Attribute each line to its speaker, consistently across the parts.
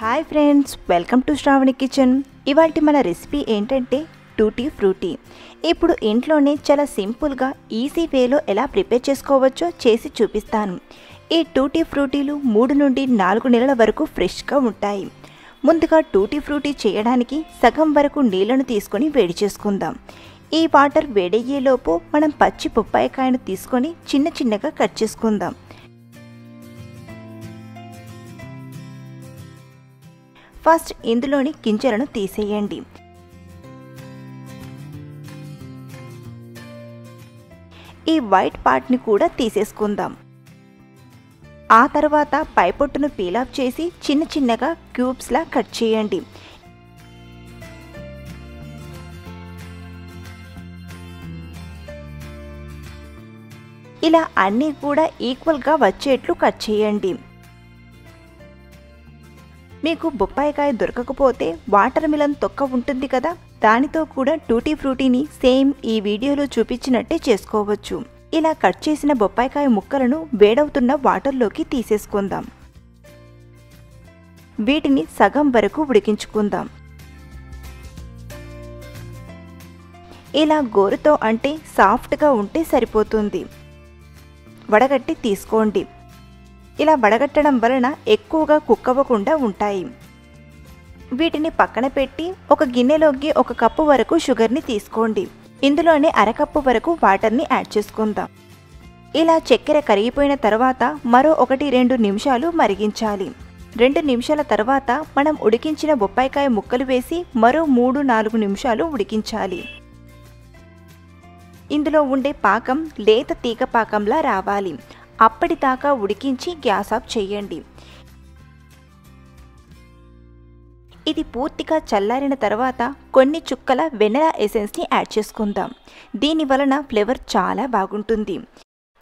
Speaker 1: Hi friends welcome to Shravani kitchen ఇవాళ మన recipe ఏంటంటే టూటీ ఫ్రూటీ ఇప్పుడు ఇంట్లోనే చాలా సింపుల్గా ఈజీ వేలో ఎలా ప్రిపేర్ చేసుకోవచ్చో చేసి చూపిస్తాను. ఈ టూటీ ఫ్రూటీలు మూడు నుండి నాలుగు నెలల వరకు ఫ్రెష్గా ఉంటాయి. ముందుగా టూటీ ఫ్రూటీ చేయడానికి సగం వరకు నీళ్ళను తీసుకొని వేడి చేసుకుందాం. ఈ వాటర్ వేడయ్యేలోపు మనం పచ్చి బొప్పాయికాయను తీసుకొని చిన్న చిన్నగా కట్ చేసుకుందాం. ఫస్ట్ ఇందులోని గింజలను తీసేయండి. ఈ వైట్ పార్ట్ని కూడా తీసేసుకుందాం. ఆ తర్వాత పైపొట్టును పీలాఫ్ చేసి చిన్న చిన్నగా క్యూబ్స్లా కట్ చేయండి. ఇలా అన్నీ కూడా ఈక్వల్గా వచ్చేట్లు కట్ చేయండి. మీకు బొప్పాయికాయ దొరకకపోతే వాటర్ మిలన్ తొక్క ఉంటుంది కదా? దానితో కూడా టూటీ ఫ్రూటీని సేమ్ ఈ వీడియోలో చూపించినట్టే చేసుకోవచ్చు. ఇలా కట్ చేసిన బొప్పాయికాయ ముక్కలను వేడవుతున్న వాటర్లోకి తీసేసుకుందాం. వీటిని సగం వరకు ఉడికించుకుందాం. ఇలా గోరుతో అంటే సాఫ్ట్గా ఉంటే సరిపోతుంది. వడగట్టి తీసుకోండి. ఇలా వడగట్టడం వలన ఎక్కువగా కుక్కవ్వకుండా ఉంటాయి. వీటిని పక్కన పెట్టి ఒక గిన్నెలోకి ఒక కప్పు వరకు షుగర్ని తీసుకోండి. ఇందులోనే అరకప్పు వరకు వాటర్ని యాడ్ చేసుకుందాం. ఇలా చక్కెర కరిగిపోయిన తర్వాత మరో ఒకటి రెండు నిమిషాలు మరిగించాలి. రెండు నిమిషాల తర్వాత మనం ఉడికించిన బొప్పాయికాయ ముక్కలు వేసి మరో మూడు నాలుగు నిమిషాలు ఉడికించాలి. ఇందులో ఉండే పాకం లేత తీగ పాకంలా రావాలి. అప్పటిదాకా ఉడికించి గ్యాస్ ఆఫ్ చేయండి. ఇది పూర్తిగా చల్లారిన తర్వాత కొన్ని చుక్కల వెనలా ఎసెన్స్ని యాడ్ చేసుకుందాం. దీని వలన ఫ్లేవర్ చాలా బాగుంటుంది.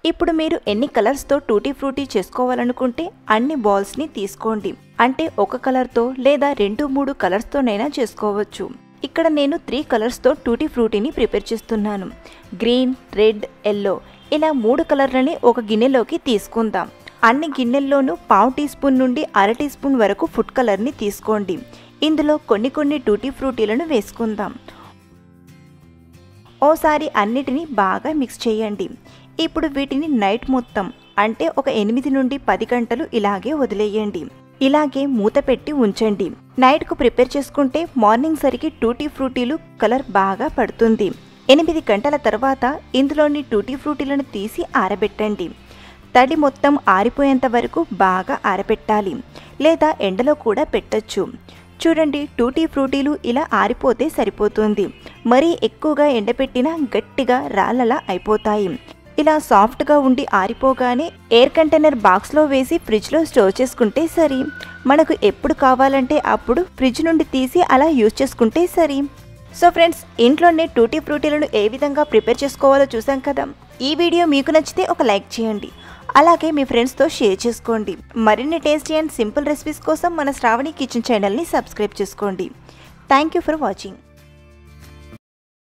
Speaker 1: ఇప్పుడు మీరు ఎన్ని కలర్స్తో టూటీ ఫ్రూటీ చేసుకోవాలనుకుంటే అన్ని బాల్స్ని తీసుకోండి. అంటే ఒక కలర్తో లేదా రెండు మూడు కలర్స్తోనైనా చేసుకోవచ్చు. ఇక్కడ నేను త్రీ కలర్స్తో టూటీ ఫ్రూటీని ప్రిపేర్ చేస్తున్నాను. గ్రీన్ రెడ్ ఎల్లో ఇలా మూడు కలర్లని ఒక గిన్నెలోకి తీసుకుందాం. అన్ని గిన్నెల్లోనూ పావు టీ స్పూన్ నుండి అర టీ స్పూన్ వరకు ఫుడ్ కలర్ని తీసుకోండి. ఇందులో కొన్ని కొన్ని టూటీ ఫ్రూటీలను వేసుకుందాం. ఓసారి అన్నిటిని బాగా మిక్స్ చేయండి. ఇప్పుడు వీటిని నైట్ మొత్తం అంటే ఒక ఎనిమిది నుండి పది గంటలు ఇలాగే వదిలేయండి. ఇలాగే మూత పెట్టి ఉంచండి. నైట్కు ప్రిపేర్ చేసుకుంటే మార్నింగ్ సరికి టూటీ ఫ్రూటీలు కలర్ బాగా పడుతుంది. ఎనిమిది గంటల తర్వాత ఇందులోని టూటీ ఫ్రూటీలను తీసి ఆరబెట్టండి. తడి మొత్తం ఆరిపోయేంత వరకు బాగా ఆరబెట్టాలి. లేదా ఎండలో కూడా పెట్టచ్చు. చూడండి టూటీ ఫ్రూటీలు ఇలా ఆరిపోతే సరిపోతుంది. మరీ ఎక్కువగా ఎండపెట్టినా గట్టిగా రాళ్ళలా అయిపోతాయి. ఇలా సాఫ్ట్గా ఉండి ఆరిపోగానే ఎయిర్ కంటైనర్ బాక్స్లో వేసి ఫ్రిడ్జ్లో స్టోర్ చేసుకుంటే సరి. మనకు ఎప్పుడు కావాలంటే అప్పుడు ఫ్రిడ్జ్ నుండి తీసి అలా యూజ్ చేసుకుంటే సరి. సో ఫ్రెండ్స్ ఇంట్లోనే టూటీ ఫ్రూటీలను ఏ విధంగా ప్రిపేర్ చేసుకోవాలో చూసాం కదా? ఈ వీడియో మీకు నచ్చితే ఒక లైక్ చేయండి. అలాగే మీ ఫ్రెండ్స్తో షేర్ చేసుకోండి. మరిన్ని టేస్టీ అండ్ సింపుల్ రెసిపీస్ కోసం మన శ్రావణి కిచెన్ ఛానల్ని సబ్స్క్రైబ్ చేసుకోండి. Thank you for watching.